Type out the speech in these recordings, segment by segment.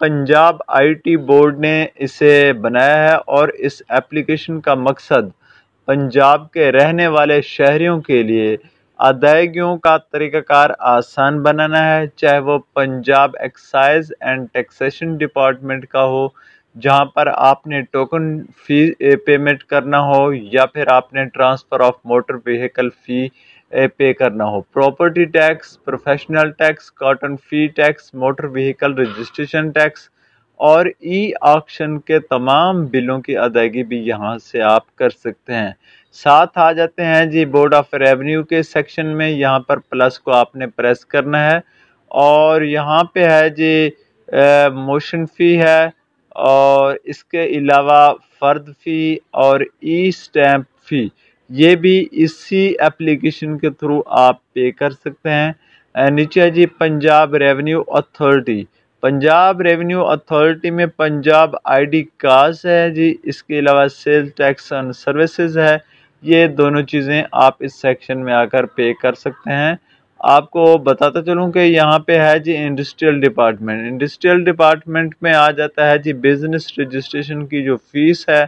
Punjab IT board ने इसे बनाया है और इस एप्लीकेशन का मकसद पंजाब के रहने वाले शहरियों के लिए अदायगियों का तरीक़ाकार आसान बनाना है, चाहे वो Punjab excise and taxation department का हो, जहाँ पर आपने टोकन फ़ी पेमेंट करना हो, या फिर आपने transfer of motor vehicle fee pay करना हो। Property tax professional tax cotton fee tax motor vehicle registration tax और ई ऑक्शन के तमाम बिलों की अदायगी भी यहाँ से आप कर सकते हैं। साथ आ जाते हैं जी बोर्ड ऑफ़ रेवेन्यू के सेक्शन में यहाँ पर प्लस को आपने प्रेस करना है और यहाँ पे है जी मोशन फ़ी है और इसके अलावा फ़र्द फ़ी और ई स्टैम्प फ़ी ये भी इसी एप्लीकेशन के थ्रू आप पे कर सकते हैं। नीचे है जी, Punjab revenue authority Punjab revenue authority में पंजाब आईडी कास है जी, इसके अलावा सेल टैक्स एंड सर्विसेज़ है। ये दोनों चीज़ें आप इस सेक्शन में आकर पे कर सकते हैं। आपको बताता चलूँ कि यहाँ पे है जी इंडस्ट्रियल डिपार्टमेंट इंडस्ट्रियल डिपार्टमेंट में आ जाता है जी बिज़नेस रजिस्ट्रेशन की जो फ़ीस है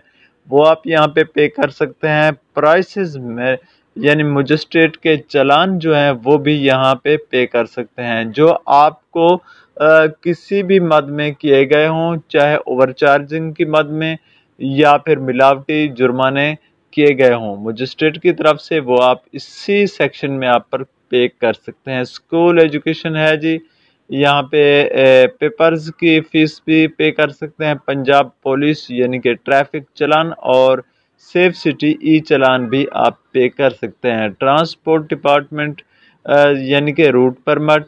वो आप यहाँ पे पे कर सकते हैं। प्राइसेस में यानी मजिस्ट्रेट के चलान जो हैं वो भी यहाँ पे पे कर सकते हैं। जो आपको आ, किसी भी मद में किए गए हों चाहे ओवरचार्जिंग की मद में या फिर मिलावटी जुर्माने किए गए हों मजिस्ट्रेट की तरफ़ से वो आप इसी सेक्शन में आप पर पे कर सकते हैं। स्कूल एजुकेशन है जी यहाँ पे पेपर्स की फ़ीस भी पे कर सकते हैं। पंजाब पुलिस यानी कि ट्रैफ़िक चलान और सेफ़ सिटी ई चलान भी आप पे कर सकते हैं। ट्रांसपोर्ट डिपार्टमेंट यानी कि रूट परमिट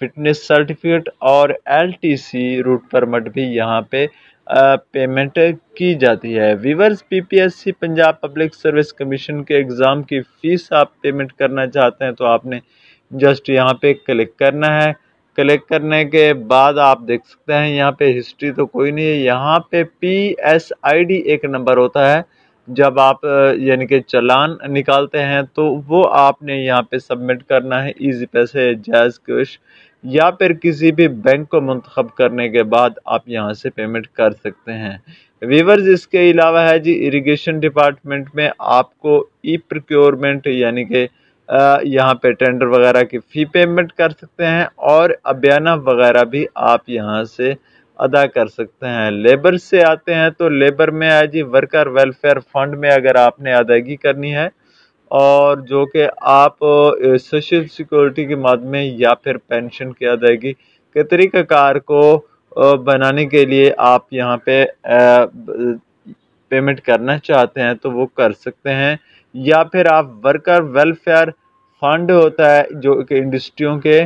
फिटनेस सर्टिफिकेट और एलटीसी रूट परमिट भी यहाँ पे पेमेंट की जाती है। Viewers PPSC Punjab public service commission के एग्ज़ाम की फ़ीस आप पेमेंट करना चाहते हैं तो आपने जस्ट यहाँ पे क्लिक करना है। क्लिक करने के बाद आप देख सकते हैं, यहाँ पे हिस्ट्री तो कोई नहीं है। यहाँ पे पी एस आई डी एक नंबर होता है। जब आप, यानी कि चलान निकालते हैं तो वो आपने यहाँ पे सबमिट करना है इजी पैसे जायज़ कुश या फिर किसी भी बैंक को मंतखब करने के बाद आप यहाँ से पेमेंट कर सकते हैं। वीवर्स इसके अलावा है जी इरिगेशन डिपार्टमेंट में आपको ई प्रोक्योरमेंट यानी कि यहाँ पे टेंडर वगैरह की फ़ी पेमेंट कर सकते हैं और अबियाना वगैरह भी आप यहाँ से अदा कर सकते हैं। लेबर से आते हैं तो लेबर में है जी वर्कर वेलफेयर फंड में अगर आपने अदायगी करनी है और जो कि आप सोशल सिक्योरिटी के माध्यम या फिर पेंशन की अदायगी के तरीक़ाकार को बनाने के लिए आप यहाँ पे पेमेंट करना चाहते हैं तो वो कर सकते हैं। या फिर आप वर्कर वेलफेयर फंड होता है, जो कि इंडस्ट्रियों के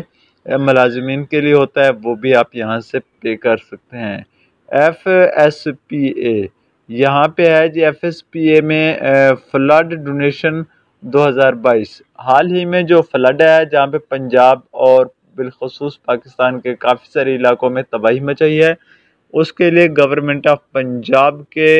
मुलाजमीन के लिए होता है, वो भी आप यहाँ से पे कर सकते हैं। एफ़ एस पी ए यहाँ पे है जी एफ़ एस पी ए में फ्लड डोनेशन 2022 हाल ही में जो फ्लड है, जहाँ पे पंजाब और बिलखसूस पाकिस्तान के काफ़ी सारे इलाकों में तबाही मचाई है, उसके लिए गवर्नमेंट ऑफ़ पंजाब के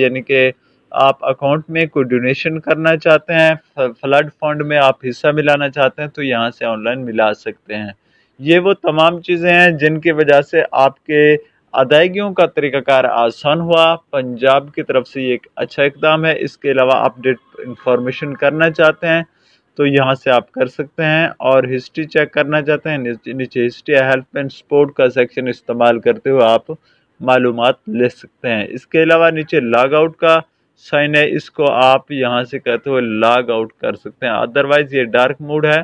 यानी कि आप अकाउंट में कोई डोनेशन करना चाहते हैं फ्लड फंड में आप हिस्सा मिलाना चाहते हैं तो यहाँ से ऑनलाइन मिला सकते हैं। ये वो तमाम चीज़ें हैं जिनकी वजह से आपके अदायगियों का तरीक़ाकार आसान हुआ। पंजाब की तरफ़ से ये एक अच्छा इकदाम है। इसके अलावा अपडेट इंफॉर्मेशन करना चाहते हैं तो यहाँ से आप कर सकते हैं और हिस्ट्री चेक करना चाहते हैं। नीचे हिस्ट्री हेल्प एंड सपोर्ट का सेक्शन इस्तेमाल करते हुए आप मालूम ले सकते हैं। इसके अलावा नीचे लॉग आउट का साइन है, इसको आप यहाँ से कहते हुए लॉग आउट कर सकते हैं। अदरवाइज़ ये डार्क मोड है।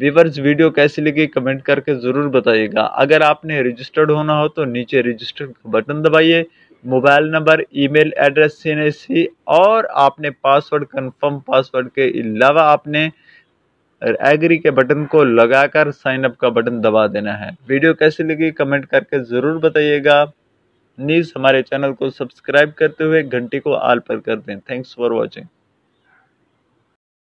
व्यूवर्स वीडियो कैसी लगी कमेंट करके ज़रूर बताइएगा। अगर आपने रजिस्टर्ड होना हो तो नीचे रजिस्टर बटन दबाइए। मोबाइल नंबर ईमेल एड्रेस सी, और आपने पासवर्ड कंफर्म पासवर्ड के अलावा आपने एग्री के बटन को लगाकर साइन अप का बटन दबा देना है। वीडियो कैसी लगी कमेंट करके ज़रूर बताइएगा। प्लीज़ हमारे चैनल को सब्सक्राइब करते हुए घंटी को आल पर कर दें। Thanks for watching